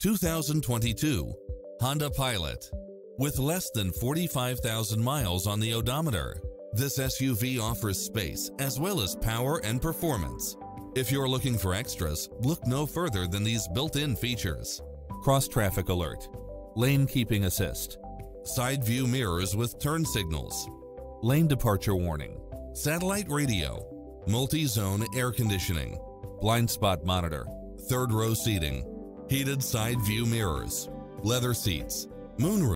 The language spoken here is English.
2022 Honda Pilot. With less than 45,000 miles on the odometer, this SUV offers space as well as power and performance. If you're looking for extras, look no further than these built-in features. Cross traffic alert, lane keeping assist, side view mirrors with turn signals, lane departure warning, satellite radio, multi-zone air conditioning, blind spot monitor, third row seating, heated side view mirrors, leather seats, moonroof,